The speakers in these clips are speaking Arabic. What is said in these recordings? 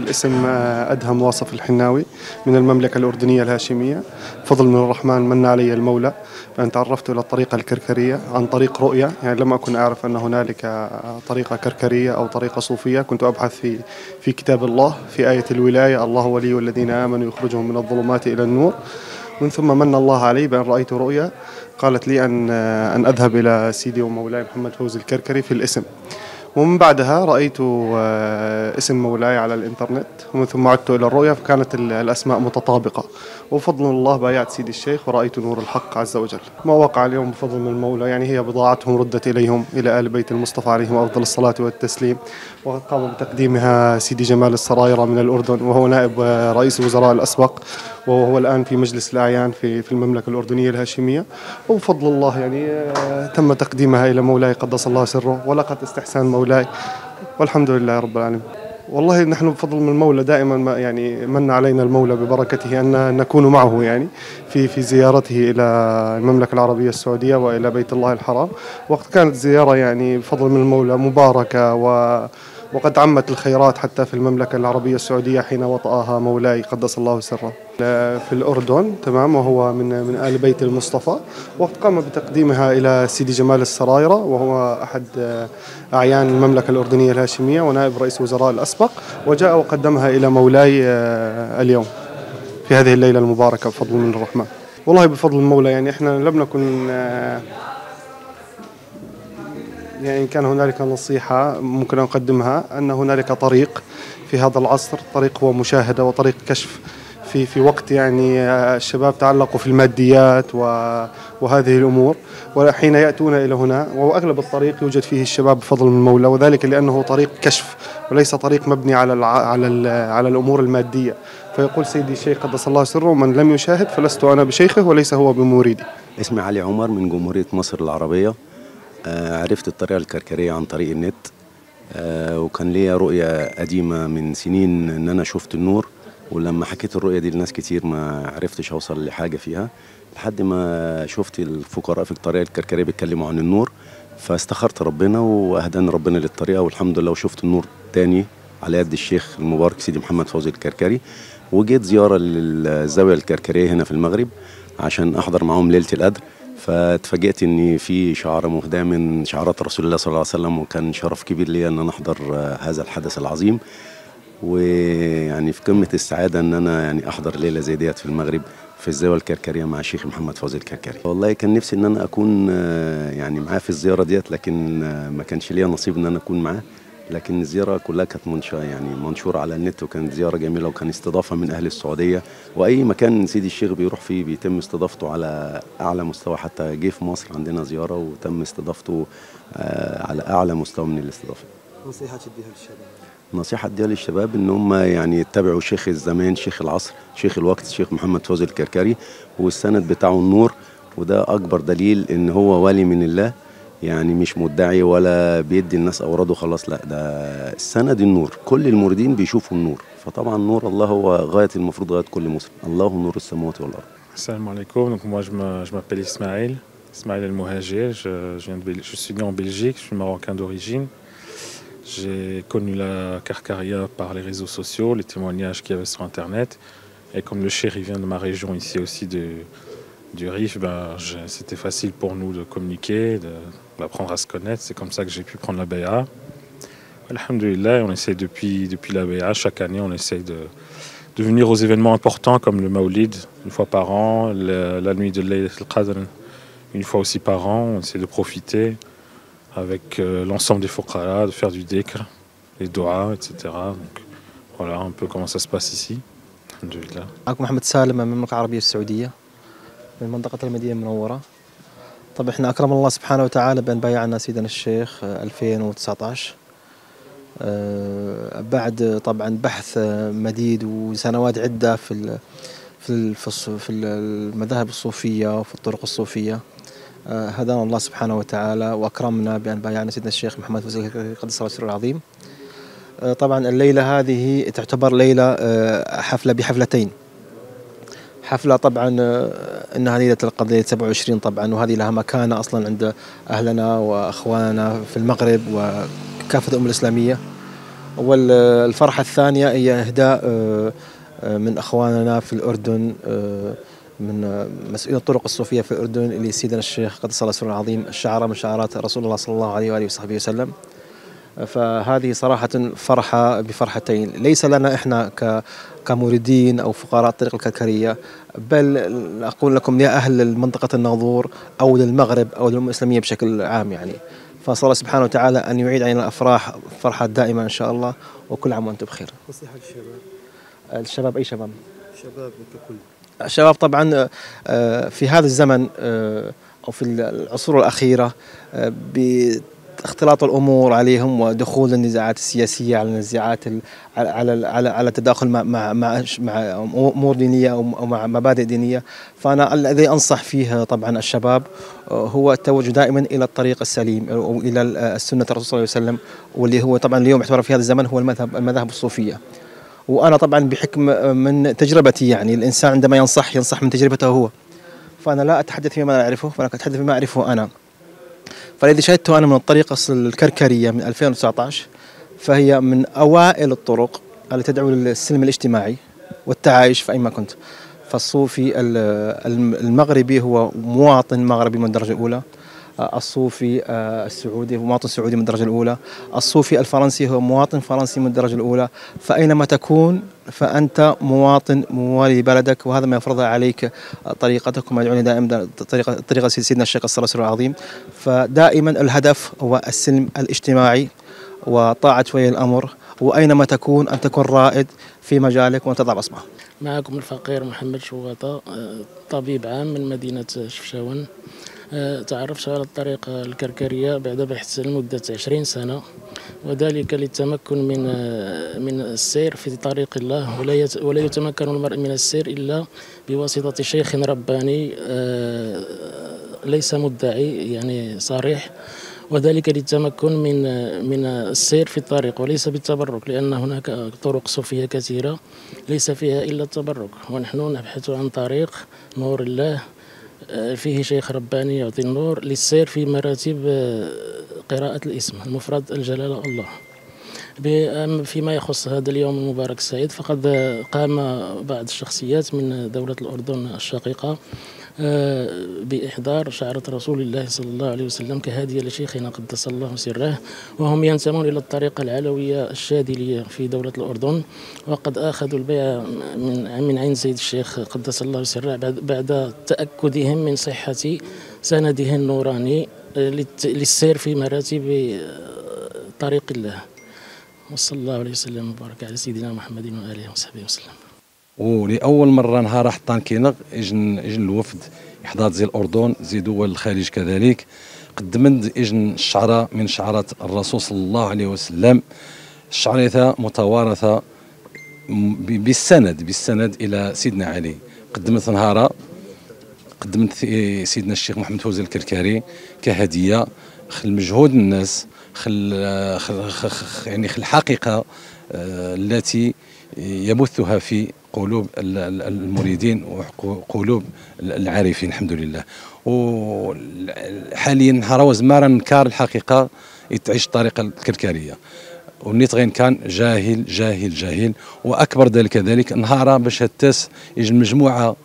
الاسم أدهم واصف الحناوي من المملكة الأردنية الهاشمية. فضل من الرحمن من علي المولى فأن تعرفت إلى الطريقة الكركرية عن طريق رؤية. يعني لم أكن أعرف أن هنالك طريقة كركرية أو طريقة صوفية. كنت أبحث في في كتاب الله في آية الولاية الله ولي الذين آمنوا يخرجهم من الظلمات إلى النور. من ثم من الله علي بأن رأيت رؤيا قالت لي أن أن أذهب إلى سيدي ومولاي محمد فوزي الكركري في الاسم. ومن بعدها رأيت آه، اسم مولاي على الإنترنت ومن ثم عدت إلى الرؤيا فكانت الأسماء متطابقة. وفضل الله بايعت سيدي الشيخ ورأيت نور الحق عز وجل. ما وقع اليوم بفضل من المولى يعني هي بضاعتهم ردت إليهم إلى آل بيت المصطفى عليهم أفضل الصلاة والتسليم. وقد قام بتقديمها سيدي جمال السرايرة من الأردن وهو نائب آه، رئيس الوزراء الأسبق. وهو الآن في مجلس الأعيان في في المملكة الأردنية الهاشمية. وبفضل الله يعني آه، تم تقديمها إلى مولاي قدس الله سره ولقد استحسان مولاي. والحمد لله رب العالمين. والله نحن بفضل من المولى دائما ما يعني من علينا المولى ببركته أن نكون معه يعني في في زيارته إلى المملكة العربية السعودية وإلى بيت الله الحرام. وقت كانت زيارة يعني بفضل من المولى مباركة و وقد عمت الخيرات حتى في المملكة العربية السعودية حين وطأها مولاي قدس الله سره. في الأردن تمام وهو من من آل بيت المصطفى وقد قام بتقديمها إلى سيدي جمال السرايرة وهو أحد أعيان المملكة الأردنية الهاشمية ونائب رئيس وزراء الأسبق وجاء وقدمها إلى مولاي آه، اليوم في هذه الليلة المباركة بفضل من الرحمن. والله بفضل المولى يعني إحنا لم نكن آه، يعني إن كان هنالك نصيحة ممكن أن أقدمها أن هنالك طريق في هذا العصر طريق هو مشاهدة وطريق كشف في في وقت يعني الشباب تعلقوا في الماديات وهذه الأمور. وحين يأتون إلى هنا وأغلب الطريق يوجد فيه الشباب بفضل من المولى وذلك لأنه طريق كشف وليس طريق مبني على على على الأمور المادية. فيقول سيدي الشيخ قدس الله سره من لم يشاهد فلست أنا بشيخه وليس هو بمريدي. اسمي علي عمر من جمهورية مصر العربية. آه، عرفت الطريقة الكركرية عن طريق النت آه، وكان ليا رؤية قديمة من سنين إن أنا شفت النور ولما حكيت الرؤية دي لناس كتير ما عرفتش أوصل لحاجة فيها لحد ما شفت الفقراء في الطريقة الكركرية بيتكلموا عن النور فاستخرت ربنا وأهداني ربنا للطريقة والحمد لله وشفت النور تاني على يد الشيخ المبارك سيدي محمد فوزي الكركري وجيت زيارة للزاوية الكركرية هنا في المغرب عشان أحضر معاهم ليلة القدر. فاتفاجئت ان في شعار مهداة من شعارات رسول الله صلى الله عليه وسلم وكان شرف كبير لي إن أنا أحضر هذا الحدث العظيم. ويعني في قمة السعادة إن أنا يعني أحضر ليلة زي ديت في المغرب في الزاوية الكركرية مع الشيخ محمد فوزي الكركري. والله كان نفسي إن أنا أكون يعني معاه في الزيارة ديت لكن ما كانش ليا نصيب إن أنا أكون معاه. لكن الزياره كلها كانت منشوره يعني منشوره على النت وكانت زيارة جميلة وكان استضافة من أهل السعودية وأي مكان سيدي الشيخ بيروح فيه بيتم استضافته على أعلى مستوى حتى جه في مصر عندنا زيارة وتم استضافته آه، على أعلى مستوى من الاستضافة. نصيحة تديها للشباب؟ نصيحة اديها للشباب إن هم يعني يتبعوا شيخ الزمان شيخ العصر شيخ الوقت شيخ محمد فوزي الكركري والسند بتاعه النور وده أكبر دليل إن هو ولي من الله يعني مش مدعي ولا بيدي الناس اوراده خلاص لا ده السند النور كل الموردين بيشوفوا النور فطبعا نور الله هو غايه المفروض غايه كل مسلم الله نور السماوات والارض السلام عليكم donc moi je m'appelle Ismaël Ismaël El Mohajir je, je, viens de, je suis né en Belgique je suis marocain d'origine j'ai connu la Carcaria par les réseaux sociaux les témoignages qu'il y avait sur internet et comme le chéri vient de ma région ici aussi de du RIF, ben, c'était facile pour nous de communiquer, d'apprendre à se connaître. C'est comme ça que j'ai pu prendre la BA. Alhamdulillah, on essaie depuis, depuis la BA, chaque année, on essaie de, de venir aux événements importants comme le Maulid, une fois par an, la nuit de Laylat al-Qadr, une fois aussi par an. On essaie de profiter avec euh, l'ensemble des Fouqara, de faire du dhikr, les doigts, etc. Voilà un peu comment ça se passe ici. Alhamdulillah. Salem, Saoudia, de la طبعا إحنا أكرم الله سبحانه وتعالى بأن بايعنا سيدنا الشيخ 2019 آه، بعد طبعا بحث مديد وسنوات عدة في في في المذاهب الصوفية وفي الطرق الصوفية. آه، هدانا الله سبحانه وتعالى وأكرمنا بأن بايعنا سيدنا الشيخ محمد فوزي قدس الله العظيم. آه، طبعا الليلة هذه تعتبر ليلة حفلة بحفلتين. حفلة. طبعا آه، إنها ليلة القدر 27 طبعا وهذه لها مكانة أصلا عند أهلنا وأخواننا في المغرب وكافة الامة الإسلامية. والفرحة الثانية هي إهداء آه، آه، من أخواننا في الأردن آه، من مسؤولين الطرق الصوفية في الأردن اللي سيدنا الشيخ قدس الله سره العظيم شعارة من شعارات رسول الله صلى الله عليه وآله وصحبه وسلم. فهذه صراحة فرحة بفرحتين. ليس لنا إحنا ك كمريدين أو فقراء الطريق الكركرية بل أقول لكم لأهل منطقة الناظور أو للمغرب أو للأمة الإسلامية بشكل عام يعني. فصلى الله سبحانه وتعالى أن يعيد علينا الأفراح فرحة دائمة إن شاء الله وكل عام وأنتم بخير. نصيحة للشباب. الشباب أي شباب؟ الشباب ككل الشباب طبعا آه، في هذا الزمن آه، أو في العصور الأخيرة آه، باختلاط الأمور عليهم ودخول النزاعات السياسية على النزاعات ال- على على على, التداخل مع مع مع مع أمور دينية أو مع مبادئ دينية. فأنا الذي أنصح فيه طبعا الشباب آه، هو التوجه دائما إلى الطريق السليم أو إلى ال- السنة الرسول صلى الله عليه وسلم واللي هو طبعا اليوم يعتبر في هذا الزمن هو المذهب المذاهب الصوفية. وأنا طبعا بحكم من تجربتي يعني الإنسان عندما ينصح ينصح من تجربته هو. فأنا لا أتحدث فيما لا أعرفه ولكن أتحدث فيما أعرفه أنا. فالذي شهدته أنا من الطريقة الكركرية من 2019 فهي من أوائل الطرق التي تدعو للسلم الاجتماعي والتعايش في اينما كنت. فالصوفي ال- الم- المغربي هو مواطن مغربي من الدرجة الأولى. آه، الصوفي آه، السعودي هو مواطن سعودي من الدرجة الأولى. الصوفي الفرنسي هو مواطن فرنسي من الدرجة الأولى. فأينما تكون فأنت مواطن موالي بلدك وهذا ما يفرضها عليك طريقتك وما يدعوني دائما طريقة طريقة سيدنا الشيخ والسلام العظيم. فدائما الهدف هو السلم الاجتماعي وطاعة ولي الأمر وأينما تكون أن تكون رائد في مجالك وأن تضع بصمة. معكم الفقير محمد شواطة آه، طبيب عام من مدينة شفشاون. تعرفت على الطريقة الكركرية بعد بحث لمدة عشرين سنة وذلك للتمكن من آه، من السير في طريق الله ولا يت- ولا يتمكن المرء من السير إلا بواسطة شيخ رباني آه، ليس مدعي يعني صريح. وذلك للتمكن من من السير في الطريق وليس بالتبرك لأن هناك طرق صوفية كثيرة ليس فيها إلا التبرك. ونحن نبحث عن طريق نور الله آه، فيه شيخ رباني يعطي النور للسير في مراتب آه، قراءة الاسم المفرد الجلالة الله. فيما يخص هذا اليوم المبارك السعيد فقد قام بعض الشخصيات من دولة الأردن الشقيقة. آه، بإحضار شعرة رسول الله صلى الله عليه وسلم كهادية لشيخنا قدس الله سره وهم ينتمون إلى الطريقة العلوية الشاذلية في دولة الأردن. وقد أخذوا البيعة من من عين سيد الشيخ قدس الله سره بعد, تأكدهم من صحة سنده النوراني آه، للسير في مراتب آه، طريق الله. وصلى الله عليه وسلم وبارك على سيدنا محمد وآله وصحبه وسلم. ولأول مرة نهار حطان كينغ إجن إجن الوفد إحداث زي الأردن زي دول الخليج كذلك. قدمت إجن الشعراء من شعارات الرسول صلى الله عليه وسلم. الشعرية متوارثة م- ب- بالسند بالسند إلى سيدنا علي. قدمت نهارا قدمت سيدنا الشيخ محمد فوزي الكركاري كهدية خل مجهود الناس خل, خل, خل, يعني خل الحقيقة آه، التي يبثها في قلوب ال- ال- المريدين وقلوب العارفين الحمد لله. وحاليا نهار وزمارا نكار الحقيقة يتعيش الطريقة الكركارية. ونيت غين كان جاهل جاهل جاهل. وأكبر ذلك ذلك نهار باش هتاس يجي مجموعة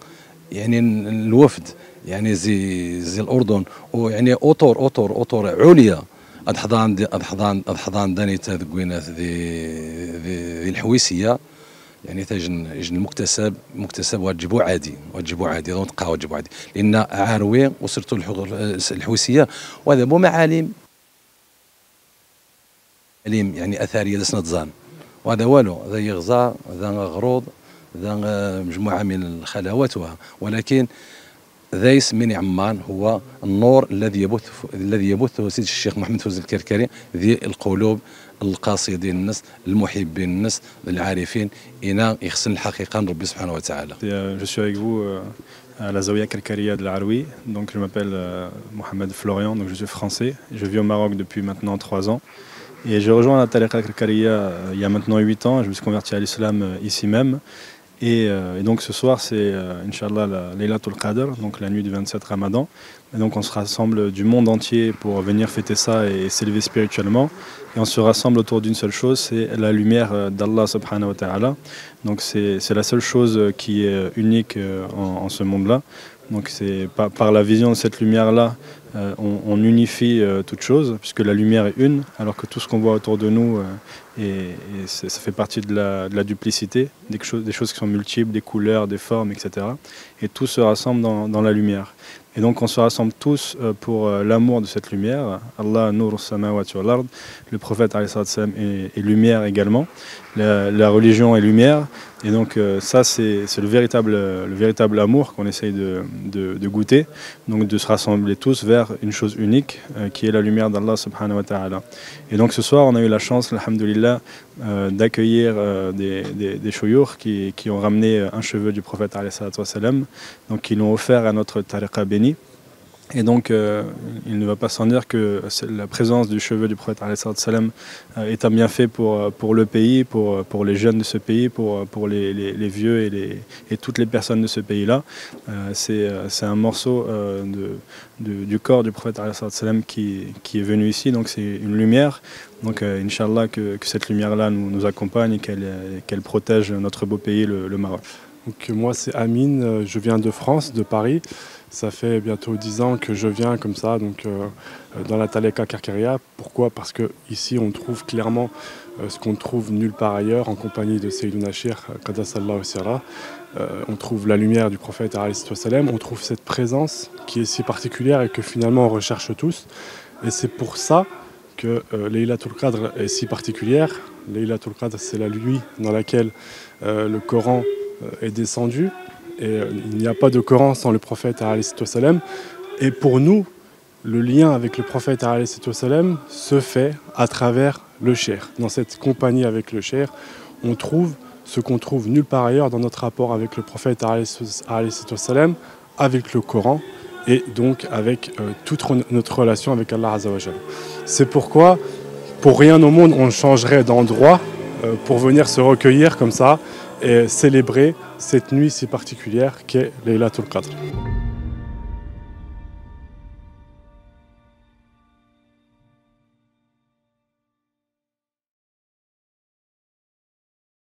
يعني الوفد يعني زي زي الأردن. ويعني اوتور اوتور اوتور عليا. اضحضان دي اضحضان اضحضان داني ذي ذي ذي الحويسية. يعني تجن المكتسب مكتسب واجبو عادي واجبو عادي دون تقا واجبو عادي لأن عاروي وصرت الحويسيه وهذا مو معالم. عليم يعني اثريه دسنا تزان وهذا والو هذا يغزى هذا غروض هذا مجموعة من الخلوات. ولكن ذيس من عمان هو النور الذي يبث الذي يبثه سيد الشيخ محمد فوزي الكركري ذي القلوب القاصدين الناس المحبين الناس العارفين إنا يخصن الحقيقة من ربي سبحانه وتعالى euh, je suis avec vous euh, à la Zawiya Kalkaria de la Haroui. Donc, je m'appelle euh, Mohamed Florian, donc je suis français. Je vis au Maroc depuis maintenant trois ans. Et j'ai rejoint la Tariqa Kalkaria euh, il y a maintenant huit ans. Je me suis converti à l'islam euh, ici même. Et, euh, et donc ce soir, c'est euh, Inch'Allah la Laylatul Qadr, donc la nuit du 27 Ramadan. Et donc on se rassemble du monde entier pour venir fêter ça et s'élever spirituellement. Et on se rassemble autour d'une seule chose, c'est la lumière euh, d'Allah subhanahu wa ta'ala. Donc c'est la seule chose euh, qui est unique en, ce monde-là. Donc c'est par la vision de cette lumière-là, euh, on, unifie euh, toute chose, puisque la lumière est une, alors que tout ce qu'on voit autour de nous, euh, ça fait partie de la, duplicité, des choses, choses qui sont multiples, des couleurs, des formes, etc. Et tout se rassemble dans la lumière. Et donc on se rassemble tous euh, pour euh, l'amour de cette lumière. Allah nur samawati wal ard. Le prophète est, est lumière également. La, religion est lumière. Et donc euh, ça c'est le véritable, le amour qu'on essaye de, goûter. Donc de se rassembler tous vers une chose unique qui est la lumière d'Allah subhanahu wa ta'ala. Et donc ce soir on a eu la chance, alhamdulillah, euh, d'accueillir euh, des, des, qui, qui ont ramené un cheveu du prophète donc qui l'ont offert à notre tariqa béni. Et donc, euh, il ne va pas sans dire que la présence du cheveu du prophète wassalam, euh, est un bienfait pour, euh, le pays, pour, les jeunes de ce pays, pour, les, vieux et, toutes les personnes de ce pays-là. C'est un morceau du corps du prophète wassalam qui, qui est venu ici, donc c'est une lumière. Donc, Inch'Allah, que, que cette lumière-là nous, accompagne et qu'elle protège notre beau pays, le Maroc. Donc, moi, c'est Amine, euh, je viens de France, de Paris. Ça fait bientôt 10 ans que je viens comme ça, donc euh, euh, dans la Taleka Karkaria. Pourquoi? Parce que ici, on trouve clairement ce qu'on trouve nulle part ailleurs, en compagnie de Sayyiduna Shir, Qaddasallahu Sirra. Euh, on trouve la lumière du prophète sallam, on trouve cette présence qui est si particulière et que finalement on recherche tous. Et c'est pour ça que euh, Qadr est si particulière. Laylatul Qadr, c'est la nuit dans laquelle le Coran est descendu. Et euh, il n'y a pas de Coran sans le prophète sallam. Et pour nous, le lien avec le prophète sallam se fait à travers le cher. Dans cette compagnie avec le cher, on trouve ce qu'on trouve nulle part ailleurs dans notre rapport avec le prophète sallam, avec le Coran et donc avec euh, toute re- notre relation avec Allah. C'est pourquoi, pour rien au monde, on changerait d'endroit euh, pour venir se recueillir comme ça et célébrer cette nuit si particulière qu'est Laylatul Qadr.